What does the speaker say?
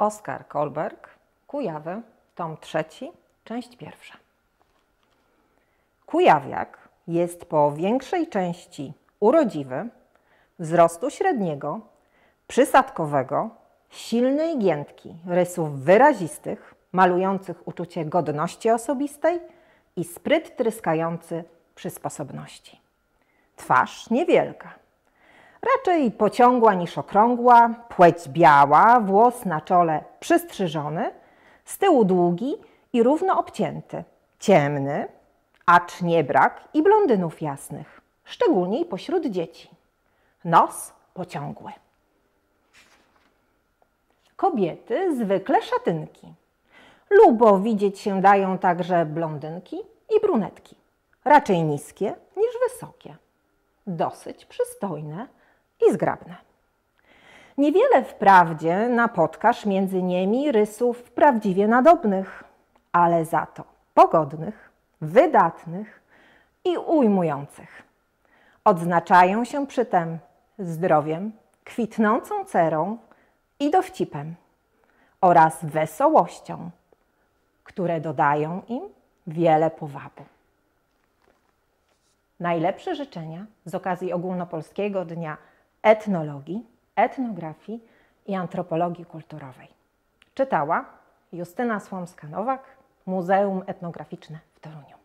Oskar Kolberg, Kujawy, tom trzeci, część pierwsza. Kujawiak jest po większej części urodziwy, wzrostu średniego, przysadkowego, silnej giętki, rysów wyrazistych, malujących uczucie godności osobistej i spryt tryskający przy sposobności. Twarz niewielka, raczej pociągła niż okrągła, płeć biała, włos na czole przystrzyżony, z tyłu długi i równo obcięty, ciemny, acz nie brak i blondynów jasnych, szczególnie pośród dzieci. Nos pociągły. Kobiety zwykle szatynki. Lubo widzieć się dają także blondynki i brunetki, raczej niskie niż wysokie, dosyć przystojne i zgrabne. Niewiele wprawdzie napotkasz między nimi rysów prawdziwie nadobnych, ale za to pogodnych, wydatnych i ujmujących. Odznaczają się przytem zdrowiem, kwitnącą cerą i dowcipem oraz wesołością, które dodają im wiele powabu. Najlepsze życzenia z okazji Ogólnopolskiego Dnia Etnologii, Etnografii i Antropologii Kulturowej. Czytała Justyna Słomska-Nowak, Muzeum Etnograficzne w Toruniu.